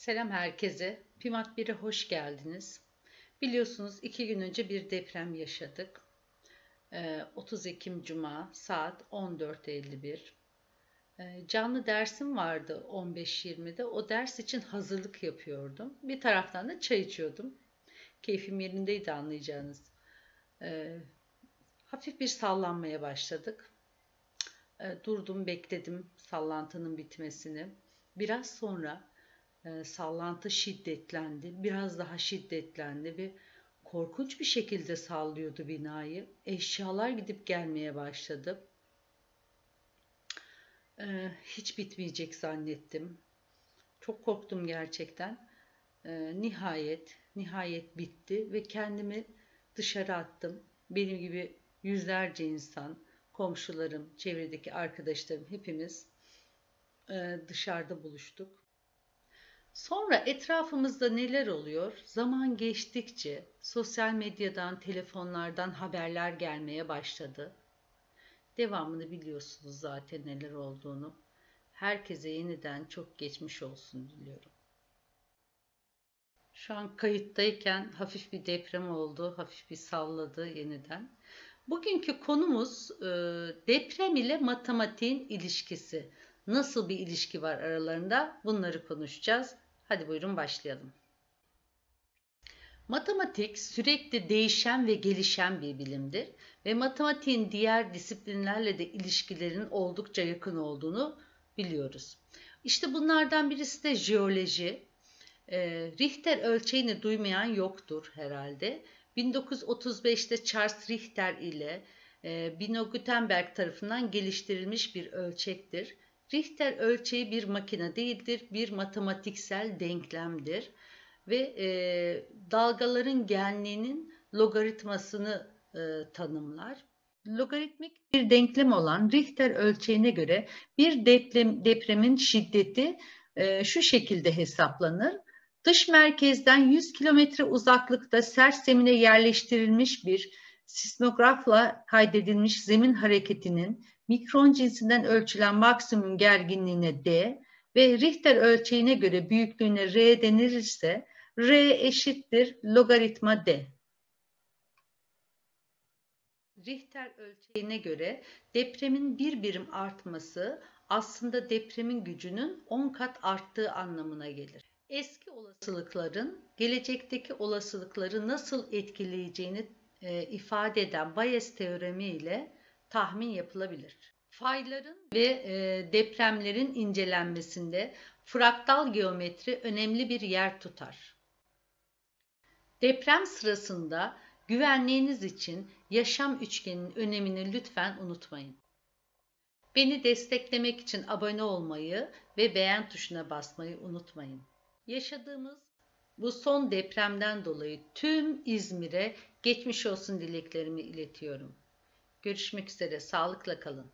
Selam herkese. Pimat 1'e hoş geldiniz. Biliyorsunuz iki gün önce bir deprem yaşadık. Ee, 30 Ekim Cuma saat 14.51. Ee, canlı dersim vardı 15.20'de. O ders için hazırlık yapıyordum. Bir taraftan da çay içiyordum. Keyfim yerindeydi anlayacağınız. Ee, hafif bir sallanmaya başladık. Ee, durdum bekledim sallantının bitmesini. Biraz sonra e, sallantı şiddetlendi, biraz daha şiddetlendi ve korkunç bir şekilde sallıyordu binayı. Eşyalar gidip gelmeye başladı. E, hiç bitmeyecek zannettim. Çok korktum gerçekten. E, nihayet, nihayet bitti ve kendimi dışarı attım. Benim gibi yüzlerce insan, komşularım, çevredeki arkadaşlarım hepimiz e, dışarıda buluştuk. Sonra etrafımızda neler oluyor? Zaman geçtikçe sosyal medyadan, telefonlardan haberler gelmeye başladı. Devamını biliyorsunuz zaten neler olduğunu. Herkese yeniden çok geçmiş olsun diliyorum. Şu an kayıttayken hafif bir deprem oldu, hafif bir salladı yeniden. Bugünkü konumuz e, deprem ile matematiğin ilişkisi. Nasıl bir ilişki var aralarında? Bunları konuşacağız. Hadi buyurun başlayalım. Matematik sürekli değişen ve gelişen bir bilimdir ve matematiğin diğer disiplinlerle de ilişkilerin oldukça yakın olduğunu biliyoruz. İşte bunlardan birisi de jeoloji. Ee, Richter ölçeğini duymayan yoktur herhalde. 1935'te Charles Richter ile e, Bino Gutenberg tarafından geliştirilmiş bir ölçektir. Richter ölçeği bir makine değildir, bir matematiksel denklemdir ve e, dalgaların genliğinin logaritmasını e, tanımlar. Logaritmik bir denklem olan Richter ölçeğine göre bir deprem, depremin şiddeti e, şu şekilde hesaplanır. Dış merkezden 100 kilometre uzaklıkta sert zemine yerleştirilmiş bir sismografla kaydedilmiş zemin hareketinin mikron cinsinden ölçülen maksimum gerginliğine D ve Richter ölçeğine göre büyüklüğüne R denilirse R eşittir logaritma D. Richter ölçeğine göre depremin bir birim artması aslında depremin gücünün 10 kat arttığı anlamına gelir. Eski olasılıkların gelecekteki olasılıkları nasıl etkileyeceğini e, ifade eden Bayes teoremi ile tahmin yapılabilir. Fayların ve e, depremlerin incelenmesinde fraktal geometri önemli bir yer tutar. Deprem sırasında güvenliğiniz için yaşam üçgeninin önemini lütfen unutmayın. Beni desteklemek için abone olmayı ve beğen tuşuna basmayı unutmayın. Yaşadığımız bu son depremden dolayı tüm İzmir'e geçmiş olsun dileklerimi iletiyorum. Görüşmek üzere, sağlıkla kalın.